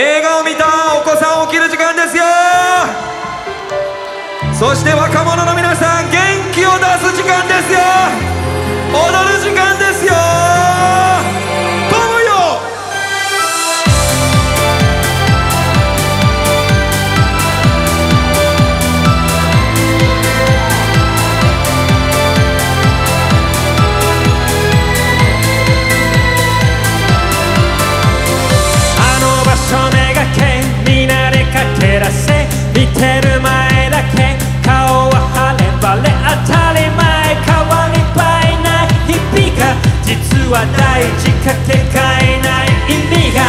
映画を見たお子さん起きる時間ですよ。そして若者の皆さん元気を出す時間ですよ。踊る時間ですよ。飛ぶよ。あの場所め実は大事かけがえない意味が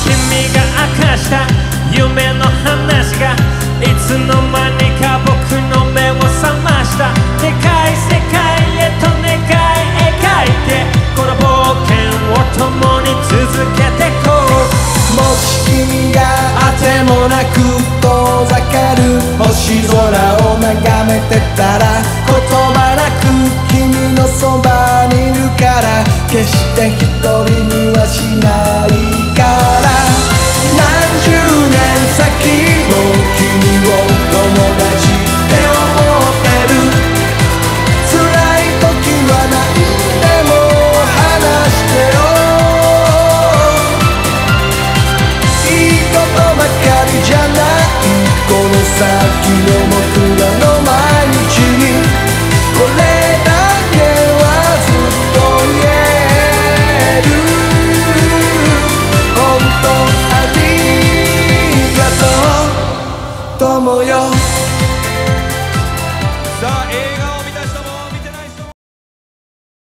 君が明かした夢の話がいつの間にか僕の目を覚ましたでかい世界へと願い描いてこの冒険を共に続けてこうもし君があてもなく遠ざかる星空を眺めてたら言葉なく君のそばにいるから。決して一人にはしないから。何十年先も君を友達って思ってる。辛い時は何でも話してよ。いいことばかりじゃない。この先の的模样